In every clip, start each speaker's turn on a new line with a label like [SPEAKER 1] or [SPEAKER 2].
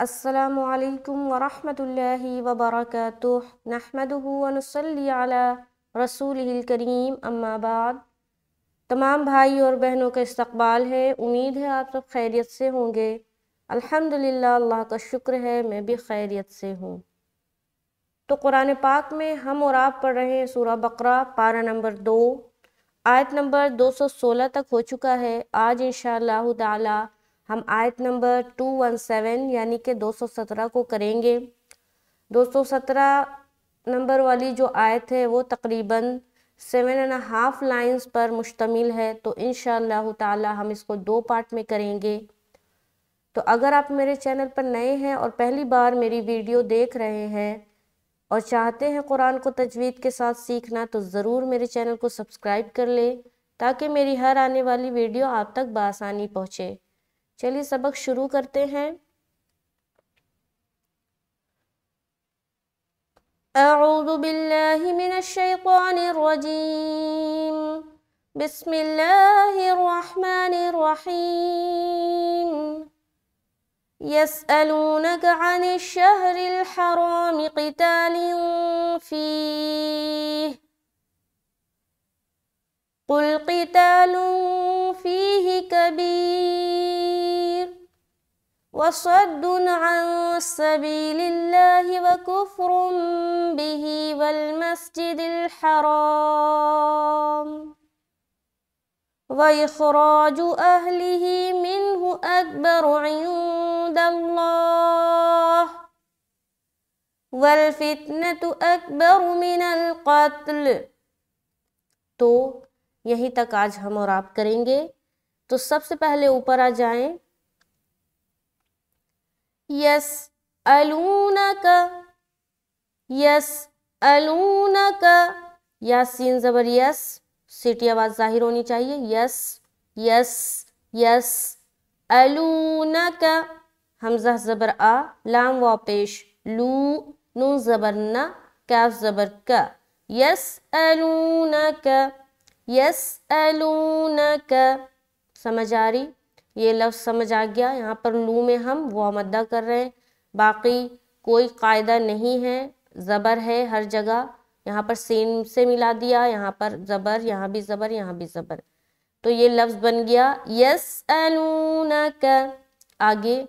[SPEAKER 1] अस्सलामुअलैकुम वरहमतुल्लाहि वबरकातुह नहमदुहु व नुसल्ली अला रसूलिहिल करीम अम्मा बाद तमाम भाई और बहनों का इस्तकबाल है। उम्मीद है आप सब खैरियत से होंगे। अल्हम्दुलिल्लाह, अल्लाह का शुक्र है, मैं भी खैरियत से हूँ। तो कुरान पाक में हम और आप पढ़ रहे हैं सूरा बकरा, पारा नंबर दो। आयत नंबर 216 तक हो चुका है। आज इंशाअल्लाह ताला हम आयत नंबर 217 यानी कि 217 को करेंगे। 217 नंबर वाली जो आयत है वो तकरीबन सेवन एंड हाफ़ लाइंस पर मुश्तमिल है तो इन ताला हम इसको दो पार्ट में करेंगे। तो अगर आप मेरे चैनल पर नए हैं और पहली बार मेरी वीडियो देख रहे हैं और चाहते हैं कुरान को तजवीद के साथ सीखना तो ज़रूर मेरे चैनल को सब्सक्राइब कर ले ताकि मेरी हर आने वाली वीडियो आप तक बसानी पहुँचे। चलिए सबक शुरू करते हैं। अऊज़ु बिल्लाहि मिनश्शैतानिर्रजीम बिस्मिल्लाहिर्रहमानिर्रहीम यसअलूनक अनिश-शहरिल हराम क़ितालिन फ़ीह। कुल क़ितालुन फ़ीहि कबीर। वसद्दुन अन सबीलिल्लाहि व कुफ्रुन बिही वल मस्जिदिल हराम व इखराजु अहलिही मिन्हु अकबरु इंदल्लाह वल फितनतु अकबरु मिनल कत्ल तो यहीं तक आज हम और आप करेंगे। तो सबसे पहले ऊपर आ जाएँ। यस अलूनका यस अलूनका यासीन जबर यस, सीटी आवाज़ ज़ाहिर होनी चाहिए। यस यस यस अलूनका हमजा जबर आ, लाम व पेश। लू, नून जबर न, काफ जबर का। यस अलूनका यस अलूनका समझ आ रही? ये लफ्ज़ समझ आ गया। यहाँ पर लू में हम वो मद्दा कर रहे हैं। बाकी कोई कायदा नहीं है। ज़बर है हर जगह। यहाँ पर सीन से मिला दिया। यहाँ पर ज़बर, यहाँ भी ज़बर, यहाँ भी ज़बर। तो ये लफ्ज़ बन गया। यस आगे।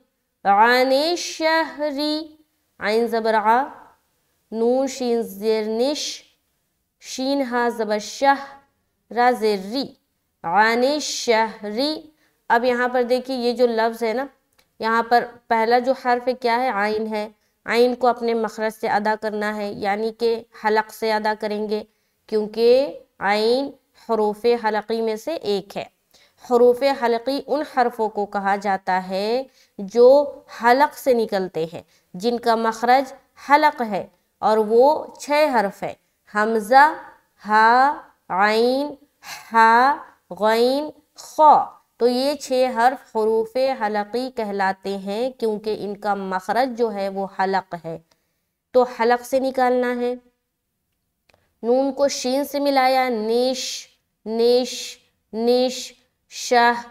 [SPEAKER 1] आने शहरी। आइन ज़बर आ। नून शीन ज़ेरनिश शीन हा ज़बर शाह। रा ज़ेर्री आने शहरी। अब यहाँ पर देखिए, ये जो लफ्ज़ है ना, यहाँ पर पहला जो हर्फ क्या है? आइन है। आइन को अपने मखरज से अदा करना है, यानी कि हलक से अदा करेंगे, क्योंकि आइन हरूफ हलकी में से एक है। हरूफ हलकी उन हरफों को कहा जाता है जो हलक से निकलते हैं, जिनका मखरज हलक है, और वो छः हर्फ है। हमज़ा, हा, आइन, हा, गैन, ख। तो ये छः हर्फ हरूफ हलकी कहलाते हैं, क्योंकि इनका मखरज जो है वो हलक है। तो हलक से निकालना है। नून को शीन से मिलाया, निश निश निश, शाह,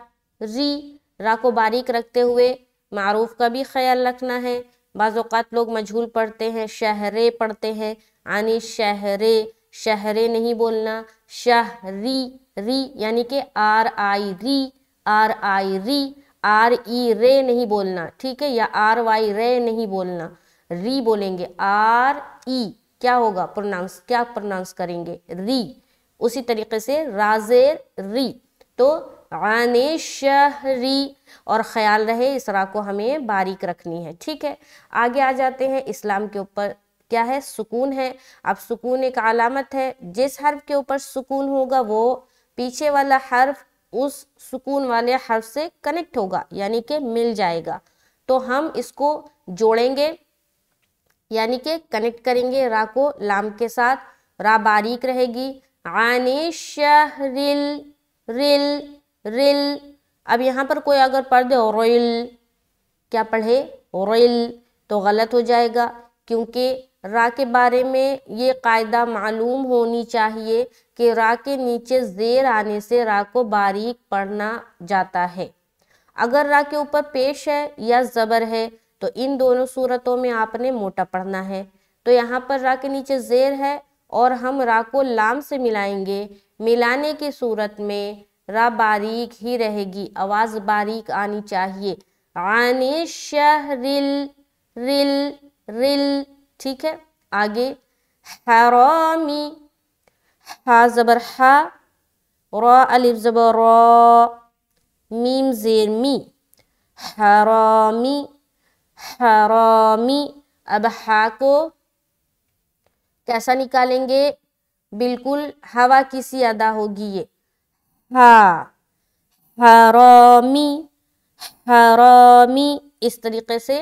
[SPEAKER 1] री, रा को बारीक रखते हुए मारूफ का भी ख्याल रखना है। बाज़ात लोग मजहूल पढ़ते हैं, शहरे पढ़ते हैं। आनी शहरे शहरे नहीं बोलना शहरी री, यानी कि आर आई, री। आर आई री आर ई रे नहीं बोलना, ठीक है? या आर वाई रे नहीं बोलना, री बोलेंगे आर ई क्या होगा? प्रोनाउंस क्या प्रोनाउंस करेंगे? री, उसी तरीके से राजेर री। तो आने शहरी, और ख्याल रहे, इस रा को हमें बारीक रखनी है, ठीक है? आगे आ जाते हैं, इस्लाम के ऊपर क्या है? सुकून है। अब सुकून एक अलामत है, जिस हर्फ के ऊपर सुकून होगा, वो पीछे वाला हर्फ उस सुकून वाले हर्फ से कनेक्ट होगा, यानी कि मिल जाएगा। तो हम इसको जोड़ेंगे, यानी कि कनेक्ट करेंगे रा को लाम के साथ। रा बारीक रहेगी। आने शहरिल, रिल रिल। अब यहाँ पर कोई अगर पढ़ दे, रोइल। क्या पढ़े? रोइल। तो गलत हो जाएगा, क्योंकि रा के बारे में ये कायदा मालूम होनी चाहिए कि रा के नीचे ज़ेर आने से रा को बारीक पढ़ना जाता है। अगर रा के ऊपर पेश है या ज़बर है तो इन दोनों सूरतों में आपने मोटा पढ़ना है। तो यहाँ पर रा के नीचे जेर है और हम रा को लाम से मिलाएँगे। मिलाने की सूरत में रा बारीक ही रहेगी। आवाज़ बारीक आनी चाहिए। आने शहरिल, रिल रिल, ठीक है? आगे। हरामी हा जबर हा र अलिफ जबर मीम जेर मी हरामी हरामी अब हा को कैसा निकालेंगे बिल्कुल हवा की सी अदा होगी ये हा हरामी हरामी इस तरीके से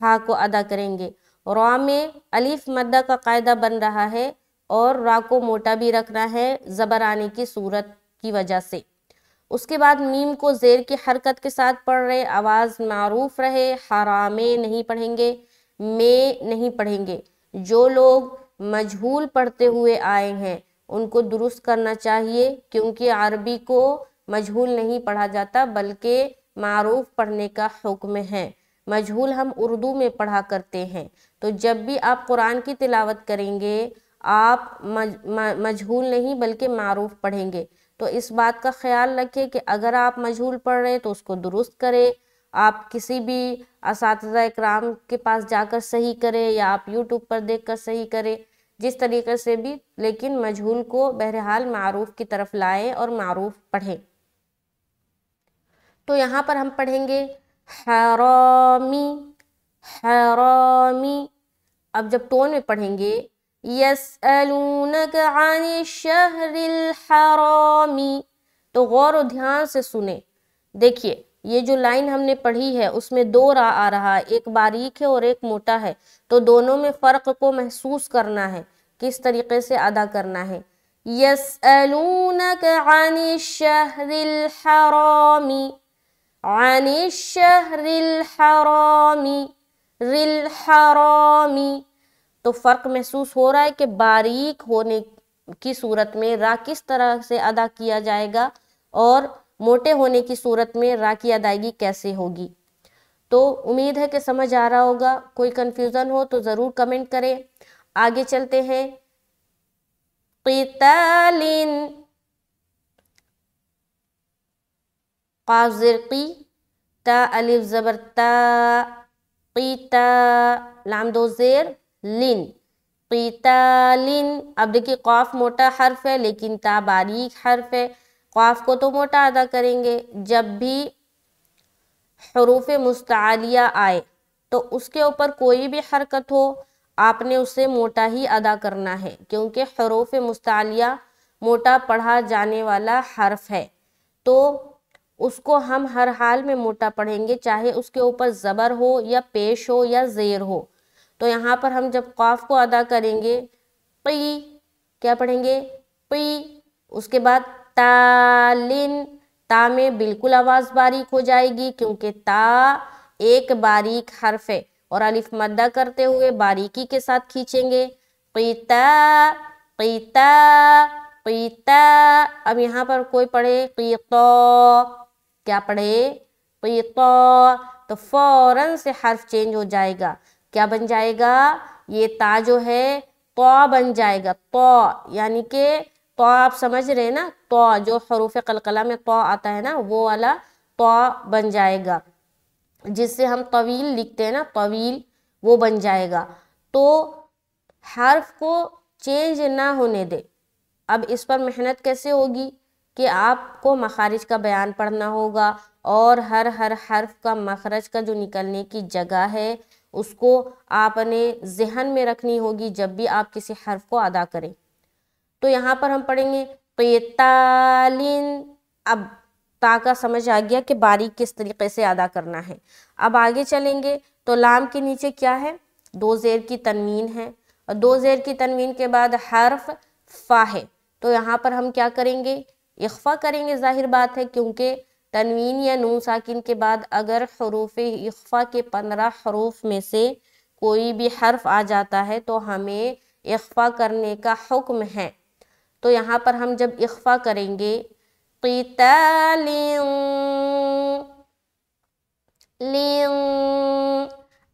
[SPEAKER 1] हा को अदा करेंगे रा में अलिफ मद्दा का कायदा बन रहा है और रा को मोटा भी रखना है ज़बर आने की सूरत की वजह से। उसके बाद मीम को जेर की हरकत के साथ पढ़ रहे, आवाज़ मारूफ रहे, हरामे नहीं पढ़ेंगे, में नहीं पढ़ेंगे। जो लोग मजहूल पढ़ते हुए आए हैं, उनको दुरुस्त करना चाहिए, क्योंकि अरबी को मजहूल नहीं पढ़ा जाता, बल्कि मारूफ पढ़ने का हुक्म है। मजहूल हम उर्दू में पढ़ा करते हैं। तो जब भी आप कुरान की तिलावत करेंगे आप मज, मजहूल नहीं बल्कि मारूफ पढ़ेंगे। तो इस बात का ख्याल रखें कि अगर आप मजहूल पढ़ रहे हैं तो उसको दुरुस्त करें। आप किसी भी इस कराम के पास जाकर सही करें या आप यूट्यूब पर देख कर सही करें जिस तरीके से भी लेकिन मजहूल को बहरहाल मारूफ की तरफ़ लाएँ और मारूफ पढ़ें। तो यहाँ पर हम पढ़ेंगे हरामी हरामी। अब जब टोन में पढ़ेंगे यसअलूनक शहरिल हरामी। तो गौर और ध्यान से सुने। देखिए, ये जो लाइन हमने पढ़ी है, उसमें दो रा आ रहा है, एक बारीक है और एक मोटा है। तो दोनों में फ़र्क को महसूस करना है, किस तरीके से अदा करना है। यसअलूनक हरामी। शहरिल हरामी। रिल हरामी। तो फ़र्क महसूस हो रहा है कि बारीक होने की सूरत में रा किस तरह से अदा किया जाएगा और मोटे होने की सूरत में रा की अदायगी कैसे होगी? तो उम्मीद है कि समझ आ रहा होगा। कोई कन्फ्यूज़न हो तो ज़रूर कमेंट करें। आगे चलते हैं। काजिरकी ता अलिफ ज़बर ता कीता लाम दो ज़ेर लिन। कीतालिन अब देखिए, कौफ मोटा हर्फ है, लेकिन ता बारीक हर्फ है। कौफ को तो मोटा अदा करेंगे। जब भी हरूफ मुस्तालिया आए तो उसके ऊपर कोई भी हरकत हो, आपने उसे मोटा ही अदा करना है, क्योंकि हरूफ मुस्तालिया मोटा पढ़ा जाने वाला हर्फ है। तो उसको हम हर हाल में मोटा पढ़ेंगे, चाहे उसके ऊपर ज़बर हो या पेश हो या ज़ेर हो। तो यहाँ पर हम जब कौफ को अदा करेंगे पी क्या पढ़ेंगे? पी उसके बाद तालिन ता में बिल्कुल आवाज़ बारीक हो जाएगी क्योंकि ता एक बारीक हर्फ है और अलिफ मद्दा करते हुए बारीकी के साथ खींचेंगे। पीता पीता पीता अब यहाँ पर कोई पढ़े? पीतो क्या पढ़े? पीतो तो फ़ौरन से हर्फ चेंज हो जाएगा। क्या बन जाएगा? ये ता जो है तो बन जाएगा। तो यानी कि तो आप समझ रहे हैं ना? तो जो हरूफ कलकला में तो आता है ना, वो वाला तो बन जाएगा। जिससे हम तवील लिखते हैं ना, तवील, वो बन जाएगा। तो हर्फ को चेंज ना होने दे। अब इस पर मेहनत कैसे होगी? कि आपको मखारिज का बयान पढ़ना होगा और हर हर हर्फ का मखरज का जो निकलने की जगह है उसको आपने जहन में रखनी होगी जब भी आप किसी हर्फ को अदा करें। तो यहाँ पर हम पढ़ेंगे पेतालिन अब ता का समझ आ गया कि बारीक किस तरीके से अदा करना है। अब आगे चलेंगे तो लाम के नीचे क्या है? दो ज़ेर की तनवीन है और दो ज़ेर की तनवीन के बाद हर्फ फ़ा है। तो यहाँ पर हम क्या करेंगे? इख्फा करेंगे, ज़ाहिर बात है, क्योंकि तनवीन या नून साकिन के बाद अगर हरूफ इख्फा के पंद्रह हरूफ में से कोई भी हर्फ आ जाता है तो हमें इख्फा करने का हुक्म है। तो यहाँ पर हम जब इख्फा करेंगे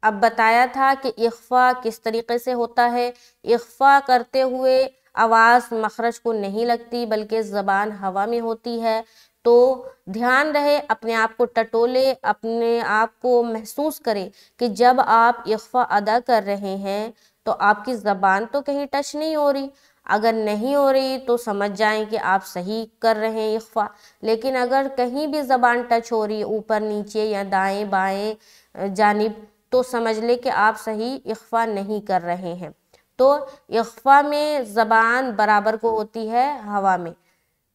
[SPEAKER 1] अब बताया था कि इख्फा किस तरीके से होता है। इख्फा करते हुए आवाज़ मखरज को नहीं लगती, बल्कि ज़बान हवा में होती है। तो ध्यान रहे, अपने आप को टटोले, अपने आप को महसूस करें कि जब आप इख्फा अदा कर रहे हैं तो आपकी ज़बान तो कहीं टच नहीं हो रही। अगर नहीं हो रही तो समझ जाएँ कि आप सही कर रहे हैं इख्फा। लेकिन अगर कहीं भी ज़बान टच हो रही है ऊपर, नीचे या दाएँ बाएँ जानिब तो समझ ले कि आप सही इख्फा नहीं कर रहे हैं। तो इख्फा में ज़बान बराबर को होती है हवा में,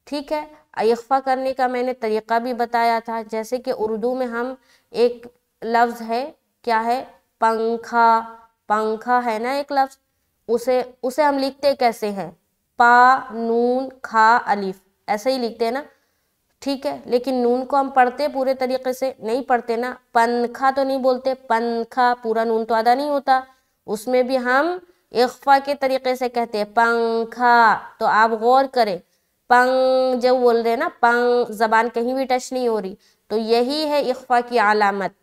[SPEAKER 1] ठीक है? इख्फा करने का मैंने तरीक़ा भी बताया था, जैसे कि उर्दू में हम एक लफ्ज़ है, क्या है? पंखा। पंखा है ना एक लफ्ज़? उसे उसे हम लिखते कैसे हैं? पा, नून, खा, अलिफ। ऐसे ही लिखते हैं ना? ठीक है, लेकिन नून को हम पढ़ते पूरे तरीके से नहीं पढ़ते ना। पंखा तो नहीं बोलते, पंखा, पूरा नून तो अदा नहीं होता। उसमें भी हम इख्फा के तरीके से कहते हैं, पंखा। तो आप गौर करें पंग, जब बोल रहे हैं ना, पंग, जबान कहीं भी टच नहीं हो रही तो यही है इख्फा की अलामत,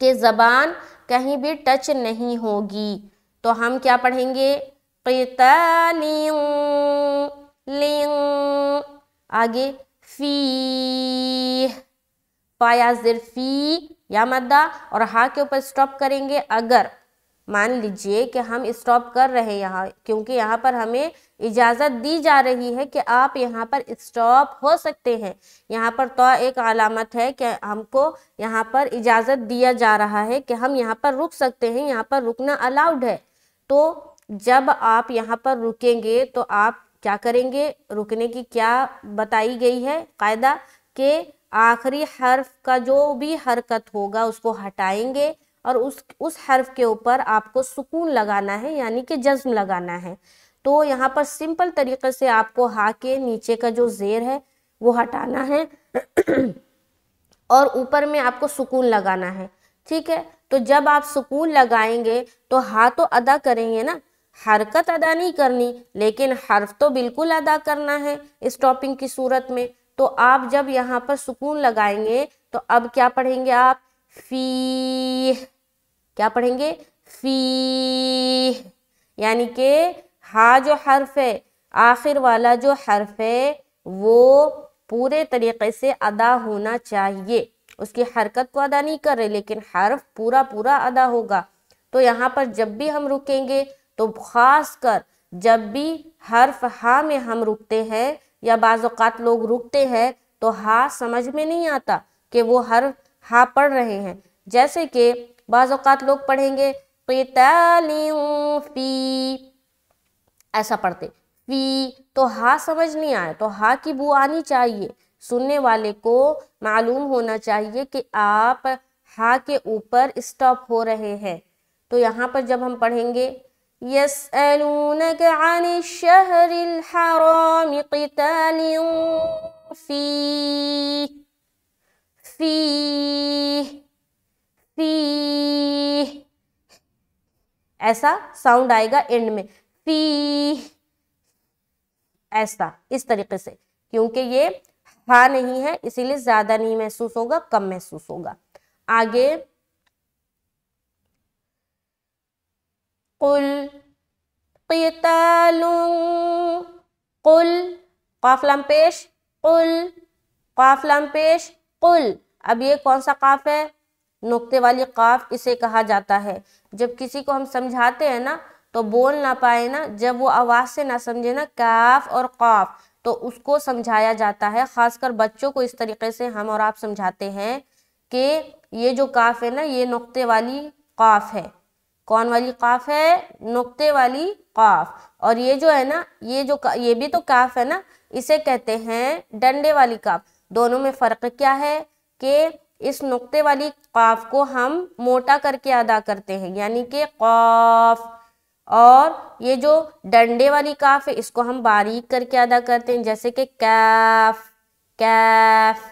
[SPEAKER 1] कि जबान कहीं भी टच नहीं होगी। तो हम क्या पढ़ेंगे? आगे फ़ी पाया फ़ी या मद्दा, और हा के ऊपर स्टॉप करेंगे अगर। मान लीजिए कि हम स्टॉप कर रहे हैं यहाँ, क्योंकि यहाँ पर हमें इजाज़त दी जा रही है कि आप यहाँ पर स्टॉप हो सकते हैं। यहाँ पर तो एक अलामत है कि हमको यहाँ पर इजाज़त दिया जा रहा है कि हम यहाँ पर रुक सकते हैं, यहाँ पर रुकना अलाउड है। तो जब आप यहाँ पर रुकेंगे तो आप क्या करेंगे? रुकने की क्या बताई गई है? कायदा के आखिरी हर्फ का जो भी हरकत होगा उसको हटाएँगे और उस उस हर्फ के ऊपर आपको सुकून लगाना है, यानी कि जज्म लगाना है। तो यहाँ पर सिंपल तरीके से आपको हा के नीचे का जो जेर है, वो हटाना है। और ऊपर में आपको सुकून लगाना है, ठीक है? तो जब आप सुकून लगाएँगे तो हा तो अदा करेंगे ना? हरकत अदा नहीं करनी, लेकिन हर्फ तो बिल्कुल अदा करना है स्टॉपिंग की सूरत में। तो आप जब यहाँ पर सुकून लगाएँगे तो अब क्या पढ़ेंगे आप? फ़ी क्या पढ़ेंगे? फ़ी, यानी कि हा जो हर्फ है, आखिर वाला जो हर्फ है, वो पूरे तरीके से अदा होना चाहिए। उसकी हरकत को अदा नहीं कर रहे, लेकिन हर्फ पूरा पूरा अदा होगा। तो यहाँ पर जब भी हम रुकेंगे तो खास कर जब भी हर्फ हा में हम रुकते हैं, या बाज़ात लोग रुकते हैं तो हा समझ में नहीं आता कि वो हर हा पढ़ रहे हैं। जैसे कि बाज़ात लोग पढ़ेंगे फ़ी, ऐसा पढ़ते। फ़ी तो हा समझ नहीं आया तो हा की बू आनी चाहिए। सुनने वाले को मालूम होना चाहिए कि आप हा के ऊपर स्टॉप हो रहे हैं। तो यहाँ पर जब हम पढ़ेंगे फ़ी फ़ी ऐसा साउंड आएगा एंड में। फ़ी ऐसा, इस तरीके से। क्योंकि ये हा नहीं है, इसीलिए ज़्यादा नहीं महसूस होगा, कम महसूस होगा। आगे। कुल कुल काफलाम पेश, कुल काफलाम पेश, कुल। अब ये कौन सा काफ है? नुक्ते वाली काफ इसे कहा जाता है। जब किसी को हम समझाते हैं ना तो बोल ना पाए ना, जब वो आवाज़ से ना समझे ना, काफ और काफ तो उसको समझाया जाता है। ख़ासकर बच्चों को इस तरीके से हम और आप समझाते हैं कि ये जो काफ है ना, ये नुक्ते वाली काफ है। कौन वाली काफ है? नुक्ते वाली काफ। और ये जो है ना, ये जो ये भी तो काफ है ना, इसे कहते हैं डंडे वाली काफ। दोनों में फ़र्क क्या है कि इस नुक्ते वाली काफ को हम मोटा करके अदा करते हैं, यानी कि काफ। और ये जो डंडे वाली काफ है, इसको हम बारीक करके अदा करते हैं, जैसे कि कैफ कैफ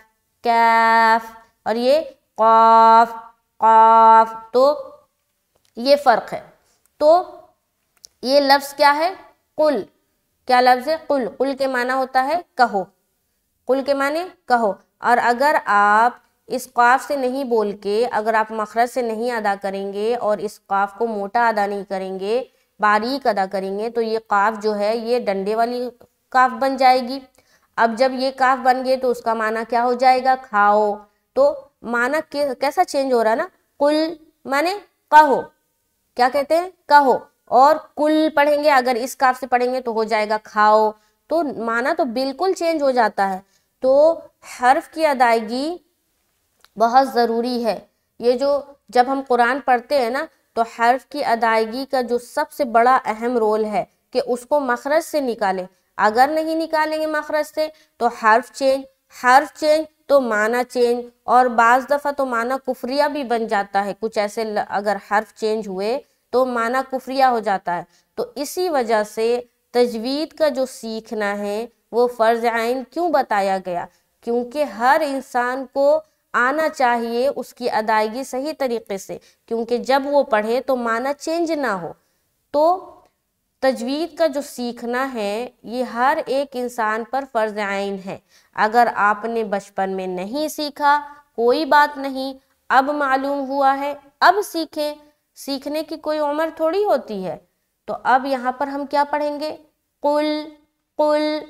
[SPEAKER 1] कैफ। और ये काफ काफ। तो ये फ़र्क है। तो ये लफ्ज़ क्या है? कुल। क्या लफ्ज़ है? कुल। कुल के माना होता है कहो। कुल के माने कहो। और अगर आप इस काफ से नहीं बोल के अगर आप मखरज से नहीं अदा करेंगे और इस काफ को मोटा अदा नहीं करेंगे, बारीक अदा करेंगे तो ये काफ जो है, ये डंडे वाली काफ बन जाएगी। अब जब ये काफ बन गए तो उसका माना क्या हो जाएगा? खाओ। तो माना कैसा चेंज हो रहा ना? कुल माने कहो। क्या कहते हैं? कहो। और कुल पढ़ेंगे, अगर इस काफ से पढ़ेंगे तो हो जाएगा खाओ। तो माना तो बिल्कुल चेंज हो जाता है। तो हर्फ की अदायगी बहुत ज़रूरी है। ये जो जब हम कुरान पढ़ते हैं ना तो हर्फ की अदायगी का जो सबसे बड़ा अहम रोल है कि उसको मखरज से निकालें। अगर नहीं निकालेंगे मखरज से तो हर्फ चेंज हर्फ चेंज तो माना चेंज, और बाज़ दफ़ा तो माना कुफरिया भी बन जाता है। कुछ ऐसे अगर हर्फ चेंज हुए तो माना कुफरिया हो जाता है। तो इसी वजह से तजवीद का जो सीखना है, वो फ़र्ज़ आइन क्यों बताया गया? क्योंकि हर इंसान को आना चाहिए उसकी अदायगी सही तरीके से, क्योंकि जब वो पढ़े तो माना चेंज ना हो। तो तजवीद का जो सीखना है, ये हर एक इंसान पर फ़र्ज़ आइन है। अगर आपने बचपन में नहीं सीखा, कोई बात नहीं, अब मालूम हुआ है, अब सीखें। सीखने की कोई उम्र थोड़ी होती है। तो अब यहाँ पर हम क्या पढ़ेंगे? कुल कुल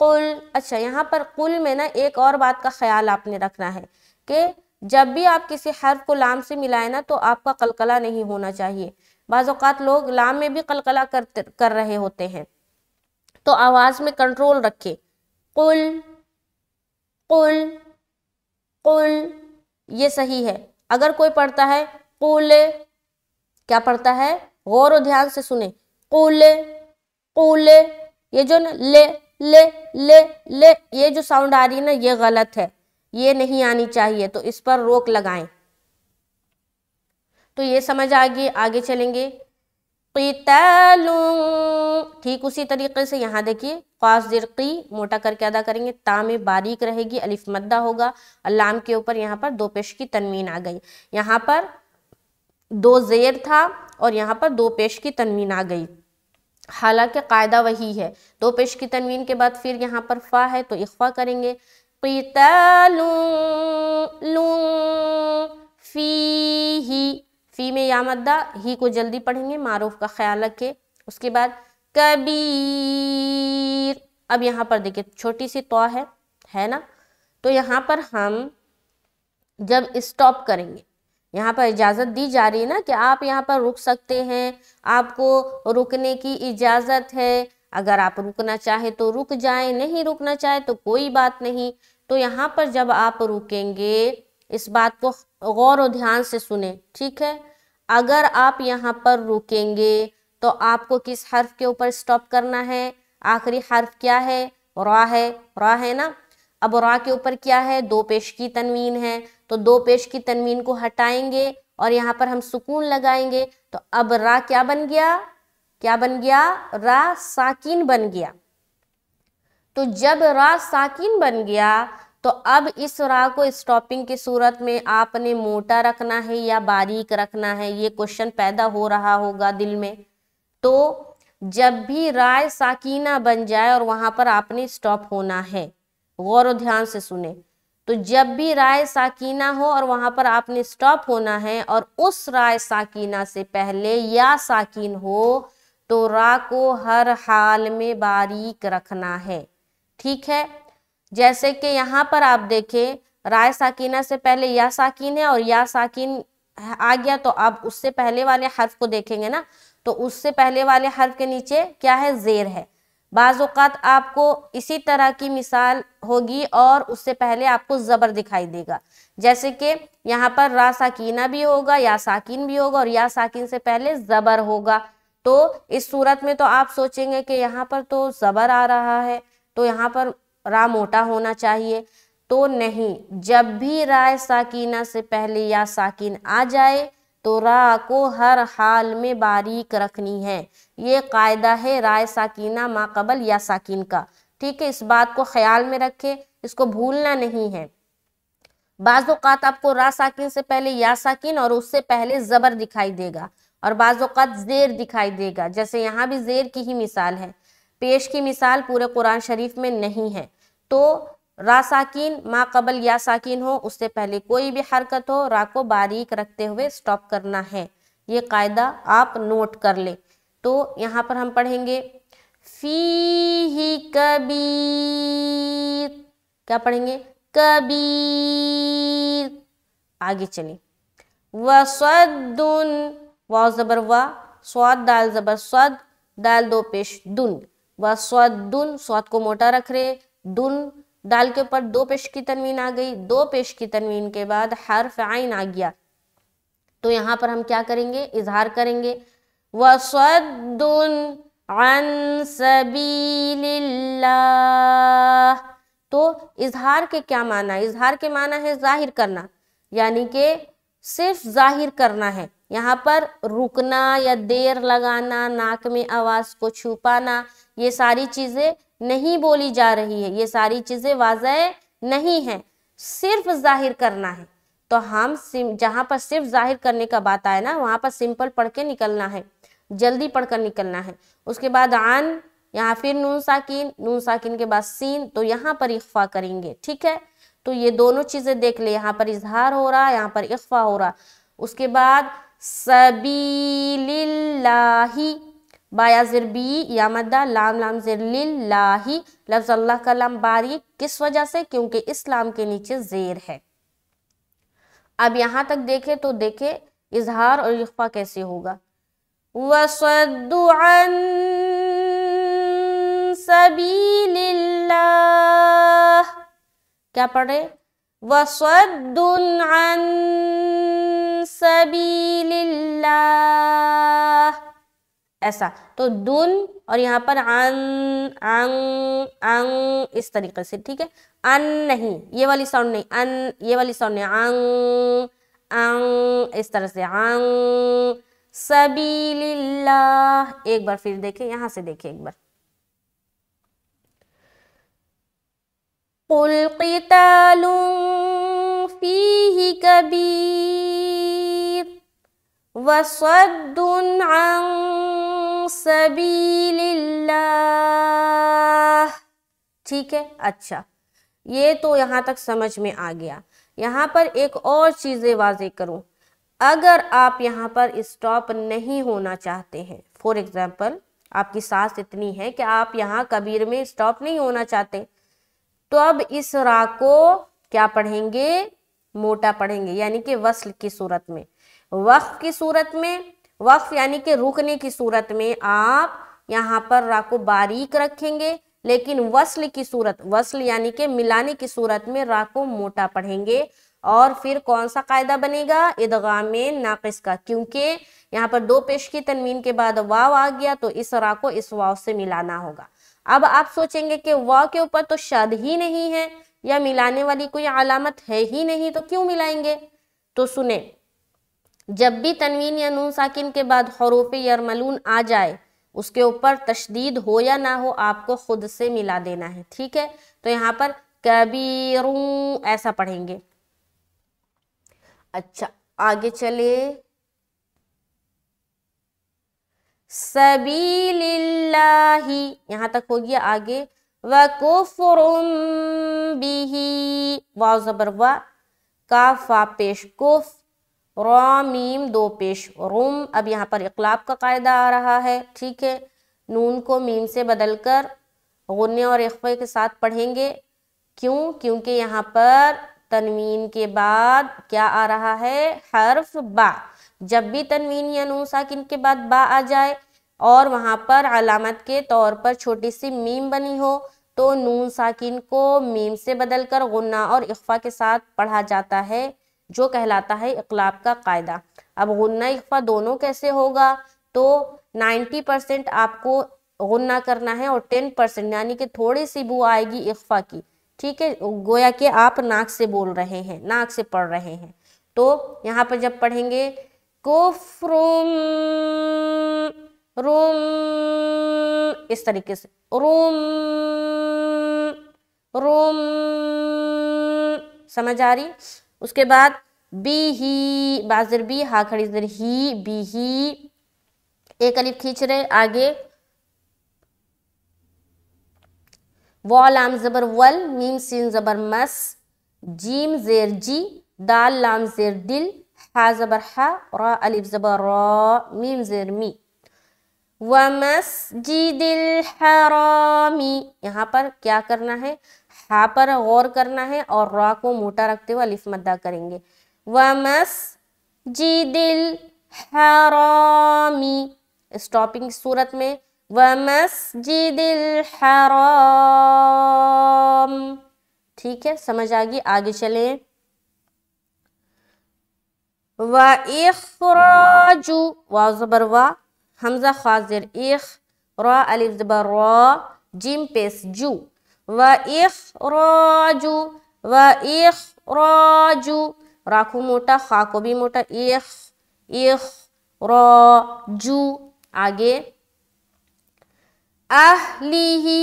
[SPEAKER 1] कुल। अच्छा यहाँ पर कुल में ना एक और बात का ख्याल आपने रखना है। कि जब भी आप किसी हर्फ को लाम से मिलाए ना तो आपका कलकला नहीं होना चाहिए। बाज़ात लोग लाम में भी कलकला करते, कर रहे होते हैं। तो आवाज़ में कंट्रोल रखे। कुल कुल कुल, ये सही है। अगर कोई पढ़ता है, कुल, क्या पढ़ता है? गौर ध्यान से सुने। कुल कुल, ये जो ना, ले ले ले ले, ये जो साउंड आ रही है ना, ये गलत है। ये नहीं आनी चाहिए तो इस पर रोक लगाएँ। तो ये समझ आ गई, आगे चलेंगे। ठीक उसी तरीके से यहाँ देखिए की मोटा करके अदा करेंगे ता में बारीक रहेगी, अलिफ मद्दा होगा। अल्लाम के ऊपर यहाँ पर दो पेश की तनवीन आ गई। यहाँ पर दो जेर था और यहाँ पर दो पेश की तनवीन आ गई। हालाँकि कायदा वही है। दो पेश की तनवीन के बाद फिर यहाँ पर फ़ा है तो इख्फा करेंगे। फ़ी फ़ी में या मद्दा, ही को जल्दी पढ़ेंगे, मारूफ का ख्याल रखे। उसके बाद, कबीर। अब यहाँ पर देखिए, छोटी सी तो है है ना? तो यहाँ पर हम जब स्टॉप करेंगे, यहाँ पर इजाज़त दी जा रही है ना कि आप यहाँ पर रुक सकते हैं, आपको रुकने की इजाज़त है। अगर आप रुकना चाहे तो रुक जाए, नहीं रुकना चाहे तो कोई बात नहीं। तो यहाँ पर जब आप रुकेंगे, इस बात को गौर और ध्यान से सुने, ठीक है? अगर आप यहाँ पर रुकेंगे तो आपको किस हर्फ के ऊपर स्टॉप करना है? आखिरी हर्फ क्या है? रा है। रा है ना? अब रा के ऊपर क्या है? दो पेश की तनवीन है। तो दो पेश की तनवीन को हटाएँगे और यहाँ पर हम सुकून लगाएँगे। तो अब रा क्या बन गया? क्या बन गया? रा साकिन बन गया। तो जब रा साकिन बन गया तो अब इस रा को स्टॉपिंग की सूरत में आपने मोटा रखना है या बारीक रखना है, ये क्वेश्चन पैदा हो रहा होगा दिल में। तो जब भी राय साकीना बन जाए और वहाँ पर आपने स्टॉप होना है, गौर ध्यान से सुने। तो जब भी राय साकीना हो और वहाँ पर आपने स्टॉप होना है और उस राय साकीना से पहले या साकिन हो तो रा को हर हाल में बारीक रखना है। ठीक है? जैसे कि यहाँ पर आप देखें, राय साकिना से पहले या साकिन है और या साकिन आ गया तो आप उससे पहले वाले हर्फ को देखेंगे ना तो उससे पहले वाले हर्फ के नीचे क्या है? जेर है। बाज़ात आपको इसी तरह की मिसाल होगी और उससे पहले आपको ज़बर दिखाई देगा। जैसे कि यहाँ पर रा साकीना भी होगा, या साकिन भी होगा और या साकिन से पहले ज़बर होगा। तो इस सूरत में तो आप सोचेंगे कि यहाँ पर तो ज़बर आ रहा है। तो यहाँ पर रा मोटा होना चाहिए। तो नहीं, जब भी राय साकीना से पहले या साकिन आ जाए तो रा को हर हाल में बारीक रखनी है। ये कायदा है राय साकिना माकबल या साकिन का। ठीक है, इस बात को ख्याल में रखे, इसको भूलना नहीं है। बाज़ात आपको रा साकिन से पहले या साकिन और उससे पहले ज़बर दिखाई देगा और बाज़ात जेर दिखाई देगा। जैसे यहाँ भी जेर की ही मिसाल है। पेश की मिसाल पूरे कुरान शरीफ में नहीं है। तो रा साकिन, मा कबल या साकिन हो, उससे पहले कोई भी हरकत हो, रा को बारीक रखते हुए स्टॉप करना है। ये कायदा आप नोट कर ले। तो यहाँ पर हम पढ़ेंगे फ़ी ही कबीर क्या पढ़ेंगे? कबीर आगे चलिए वसदुन वाव जबर वा, स्वाद, दाल जबर, स्वद, दाल दो पेश, दुन। व स्वदुन स्वाद को मोटा रख रहे दुन दाल के ऊपर दो पेश की तनवीन आ गई। दो पेश की तनवीन के बाद हर्फ आइन आ गया। तो यहाँ पर हम क्या करेंगे? इजहार करेंगे। वसदुन अन सबीलिल्लाह। तो इजहार के क्या माना? इजहार के माना है ज़ाहिर करना। यानी कि सिर्फ़ ज़ाहिर करना है। यहाँ पर रुकना या देर लगाना, नाक में आवाज़ को छुपाना, ये सारी चीज़ें नहीं बोली जा रही है। ये सारी चीज़ें वाजह नहीं है, सिर्फ़ ज़ाहिर करना है। तो हम जहाँ पर सिर्फ़ ज़ाहिर करने का बात आए ना, वहाँ पर सिंपल पढ़ के निकलना है, जल्दी पढ़कर निकलना है। उसके बाद आन, यहाँ फिर नून साकिन नून साकिन के बाद सीन तो यहाँ पर इख्फा करेंगे, ठीक है? तो ये दोनों चीज़ें देख ले, यहाँ पर इजहार हो रहा, यहाँ पर इख्फा हो रहा। उसके बाद सबीलिल्लाही, बाया जिर बी या मद्दा लाम लाम जिर लिल्लाही। लफ्ज अल्लाह का लाम बारीक किस वजह से? क्योंकि इस्लाम के नीचे जेर है। अब यहाँ तक देखे तो देखे, इजहार और इख्फा कैसे होगा? वसद्दु अन सबीलिल्लाह। क्या पढ़े वसद्दुन अन सबीलिल्लाह। ऐसा। तो दुन और यहाँ पर अन अंग अंग इस तरीके से, ठीक है? अन नहीं, ये वाली साउंड नहीं। अन, ये वाली साउंड नहीं। अंग अंग इस तरह से। अंग सबीलिल्लाह। एक बार फिर देखें, यहाँ से देखें एक बार। कुल फीही कबीर। वसद्दुन अन सबीलिल्लाह। ठीक है अच्छा। ये तो यहाँ तक समझ में आ गया। यहाँ पर एक और चीज़ें वाजे करूँ। अगर आप यहाँ पर स्टॉप नहीं होना चाहते हैं, फॉर एग्ज़ाम्पल, आपकी सांस इतनी है कि आप यहाँ कबीर में स्टॉप नहीं होना चाहते तो अब इस रा को क्या पढ़ेंगे? मोटा पढ़ेंगे, यानी कि वस्ल की सूरत में। वक्फ की सूरत में, वक्फ यानी कि रुकने की सूरत में आप यहाँ पर रा को बारीक रखेंगे, लेकिन वस्ल की सूरत, वस्ल यानी कि मिलाने की सूरत में रा को मोटा पढ़ेंगे, और फिर कौन सा कायदा बनेगा? इदगाम नाकिस का, क्योंकि यहाँ पर दो पेश की तनवीन के बाद वाव आ गया तो इस रा को इस वाव से मिलाना होगा। अब आप सोचेंगे कि वाव के ऊपर तो शद ही नहीं है या मिलाने वाली कोई अलामत है ही नहीं तो क्यों मिलाएँगे? तो सुने, जब भी तनवीन या नून साकिन के बाद हरूफ यरमलून आ जाए, उसके ऊपर तशदीद हो या ना हो, आपको खुद से मिला देना है, ठीक है? तो यहाँ पर कबीरू ऐसा पढ़ेंगे। अच्छा आगे चले। सबीलिल्लाही, यहाँ तक हो गया आगे। व जबर व काफा पेश कुफ मीम दो पेश रुम अब यहाँ पर इकलाब का कायदा आ रहा है ठीक है नून को मीम से बदलकर गुन्ने और इख्फे के साथ पढ़ेंगे क्यों क्योंकि यहाँ पर तनवीन के बाद क्या आ रहा है हर्फ बा जब भी तनवीन या नून साकिन के बाद बा आ जाए और वहाँ पर अलामत के तौर पर छोटी सी मीम बनी हो तो नून साकिन को मीम से बदलकर गुन्ना और इख्फा के साथ पढ़ा जाता है, जो कहलाता है इकलाब का कायदा। अब गुन्ना इख्फा दोनों कैसे होगा? तो 90 परसेंट आपको गुन्ना करना है और 10 परसेंट, यानी कि थोड़ी सी बू आएगी इख्फा की। ठीक है, गोया कि आप नाक से बोल रहे हैं, नाक से पढ़ रहे हैं। तो यहाँ पर जब पढ़ेंगे, कुफ्रुम रूम, इस तरीके से, रूम रूम, समझ आ रही? उसके बाद बी ही, बाजर बी, हा खड़ी जर ही, बी ही एक अलिफ खींच रहे, आगे, वॉल आम जबर वल, मीम सीन जबर मस, जीम जेर जी, दाल लाम जेर दिल, हा जबर हा, रा अलिफ जबर रा, मीम जेर मी। व मस्जिदिल हरामी। यहाँ पर क्या करना है? हा पर गौर करना है और रा को मोटा रखते हुए अलिफ मद्दा करेंगे। व मस्जिदिल हरामी। स्टॉपिंग सूरत में। व मस्जिदिल हराम। ठीक है, समझ आ गई, आगे चले। व इखराजू। वा जबर वा हमजा खाजिर इख रा अलिफ रा जिम पेस जू व इख इखराजू व इख इखराजू राखू मोटा खा को भी मोटा इख इख रा जू आगे ahlihi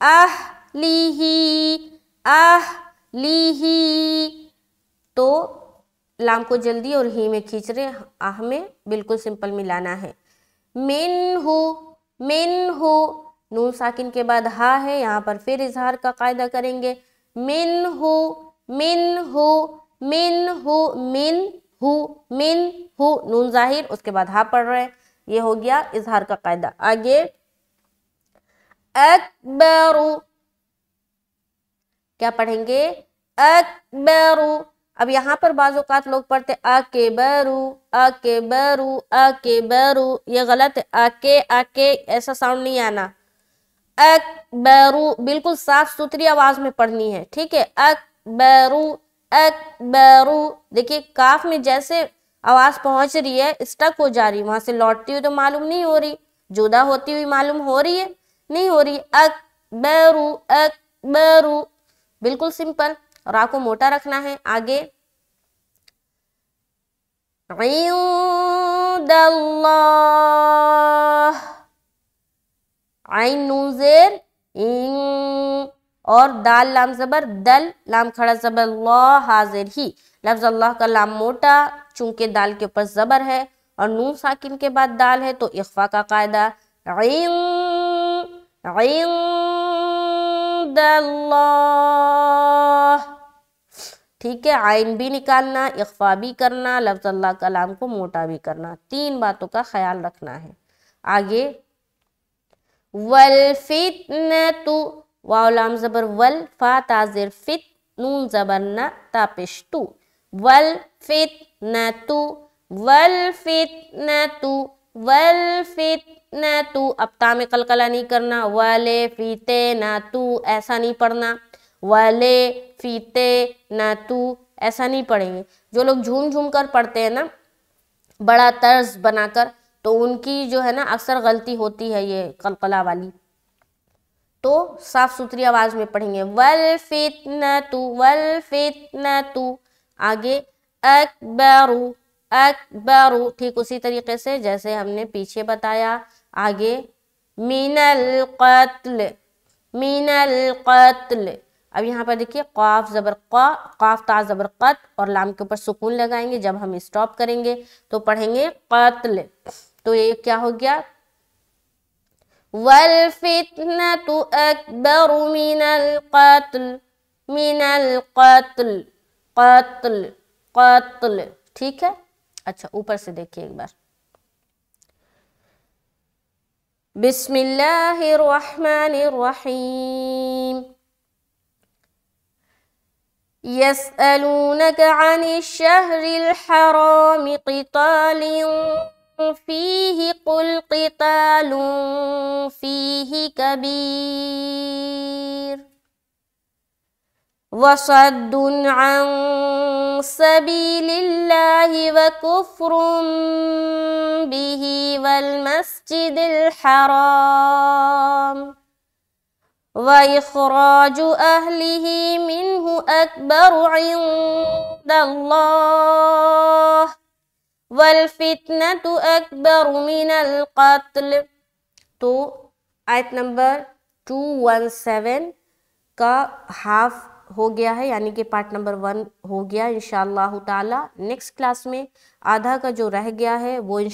[SPEAKER 1] ahlihi ahlihi तो लाम को जल्दी और ही में खींच रहे आह में बिल्कुल सिंपल मिलाना है मिन हो मिन हो, नून साकिन के बाद हा है, यहाँ पर फिर इजहार का कायदा करेंगे। मिन हो मिन हो मिन हो, मिन हु मिन हु, नून ज़ाहिर, उसके बाद हा पढ़ रहे हैं। ये हो गया इजहार का कायदा। आगे, अकबरु, क्या पढ़ेंगे? अकबरु अब यहाँ पर बाजूकात लोग पढ़ते आके बरू आके बरू आके बरू, ये गलत है, आके आके, ऐसा साउंड नहीं आना। अकबरू बिल्कुल साफ़ सुथरी आवाज़ में पढ़नी है, ठीक है? अकबरू अकबरू देखिए, काफ में जैसे आवाज़ पहुँच रही है स्टक हो जा रही है, वहाँ से लौटती हुई तो मालूम नहीं हो रही, जुदा होती हुई मालूम हो रही है, नहीं हो रही अकबरू अकबरू बिल्कुल सिंपल रा को मोटा रखना है आगे। नून और दाल लाम जबर, दल लाम खड़ा जबर ला हाजिर ही लफ्ज अल्लाह का लाम मोटा, चूँकि दाल के ऊपर जबर है, और नून साकिन के बाद दाल है तो इख्फा का कायदा ठीक है आइन भी निकालना, इख्फा भी करना, लफ्ज अल्लाह कलाम को मोटा भी करना, तीन बातों का ख्याल रखना है। आगे, वल फितनतु वाउलाम जबर, वल फा ताजिर फित, नून जबर न तापिश तु वल फितनतु वल फितनतु, वल फित न तू अब ता में कलकला नहीं करना, वाले फीते न तू ऐसा नहीं पढ़ना। वाले, फीते न तू ऐसा नहीं पढ़ेंगे। जो लोग झूम झूम कर पढ़ते हैं ना, बड़ा तर्ज बनाकर तो उनकी जो है ना, अक्सर गलती होती है ये कलकला वाली। तो साफ़ सुथरी आवाज़ में पढ़ेंगे, वल फित न तू वल फित न तू आगे अकबरू अकबरू। ठीक उसी तरीके से जैसे हमने पीछे बताया, आगे, मीनल कत्ल मीनल कत्ल। अब यहाँ पर देखिए, काफ जबर काफ ता जबर कत और लाम के ऊपर सुकून लगाएँगे जब हम स्टॉप करेंगे तो पढ़ेंगे कत्ल। तो ये क्या हो गया? वल फितनतु अकबर मिनल कत्ल मिनल कत्ल कत्ल कत्ल। ठीक है? अच्छा ऊपर से देखिए एक बार। बिस्मिल्लाहिर्रहमानिर्रहीम। यसअलूनक अनिश शहरिल हराम क़ितालिन फीहि कुल क़ितालुन फीहि कबीर वसद्दुन अन सबीलिल्लाहि व कुफ्रुम बिही वल मस्जिदिल हराम व इखराजु अहलिही मिन्हु अकबरु इंदल्लाह वल फितनतु अकबरु तो आयत नंबर 217 का हाफ़ हो गया है यानी कि पार्ट नंबर वन हो गया इन ताला नेक्स्ट क्लास में आधा का जो रह गया है वो इन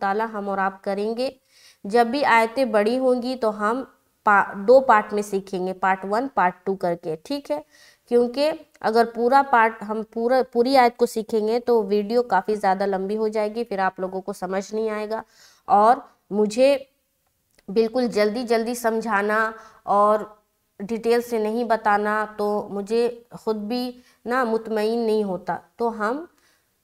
[SPEAKER 1] ताला हम और आप करेंगे जब भी आयतें बड़ी होंगी तो हम पा, दो पार्ट में सीखेंगे पार्ट वन पार्ट टू करके ठीक है? क्योंकि अगर पूरा पार्ट हम पूरा पूरी आयत को सीखेंगे तो वीडियो काफ़ी ज़्यादा लंबी हो जाएगी फिर आप लोगों को समझ नहीं आएगा। और मुझे बिल्कुल जल्दी जल्दी समझाना और डिटेल से नहीं बताना तो मुझे ख़ुद भी ना मुतमिन नहीं होता। तो हम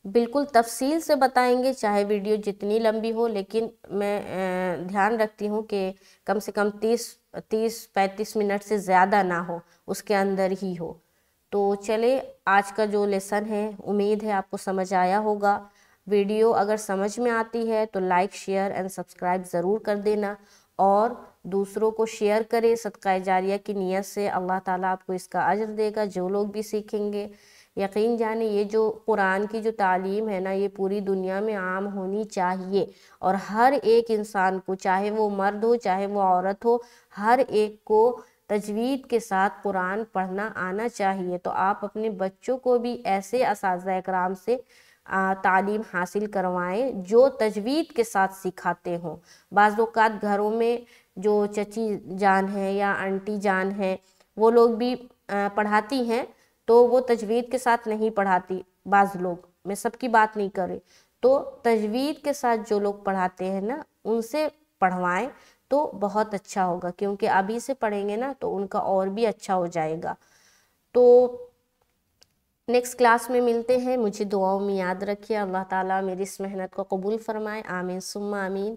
[SPEAKER 1] बिल्कुल तफसील से बताएँगे, चाहे वीडियो जितनी लंबी हो, लेकिन मैं ध्यान रखती हूँ कि कम से कम तीस तीस, पैंतीस मिनट से ज़्यादा ना हो, उसके अंदर ही हो। तो चले आज का जो लेसन है, उम्मीद है आपको समझ आया होगा। वीडियो अगर समझ में आती है तो लाइक, शेयर एंड सब्सक्राइब ज़रूर कर देना। और दूसरों को शेयर करें सदका जारिया की नीयत से अल्लाह ताला आपको इसका अजर देगा, जो लोग भी सीखेंगे। यकीन जाने ये जो कुरान की जो तालीम है ना, ये पूरी दुनिया में आम होनी चाहिए। और हर एक इंसान को, चाहे वो मर्द हो, चाहे वो औरत हो, हर एक को तजवीद के साथ कुरान पढ़ना आना चाहिए। तो आप अपने बच्चों को भी ऐसे इस कराम से तालीम हासिल करवाएँ, जो तजवीद के साथ सिखाते हों। बाज़ात घरों में जो चची जान है या आंटी जान है, वो लोग भी पढ़ाती हैं तो वो तजवीद के साथ नहीं पढ़ाती, बाज़ लोग। मैं सबकी बात नहीं कर। रही तो तजवीद के साथ जो लोग पढ़ाते हैं ना, उनसे पढ़वाएँ तो बहुत अच्छा होगा, क्योंकि अभी से पढ़ेंगे ना तो उनका और भी अच्छा हो जाएगा। तो नेक्स्ट क्लास में मिलते हैं। मुझे दुआओं में याद रखिए। अल्लाह ताला मेरी इस मेहनत को कबूल फरमाए। आमीन, सुम्मा आमीन।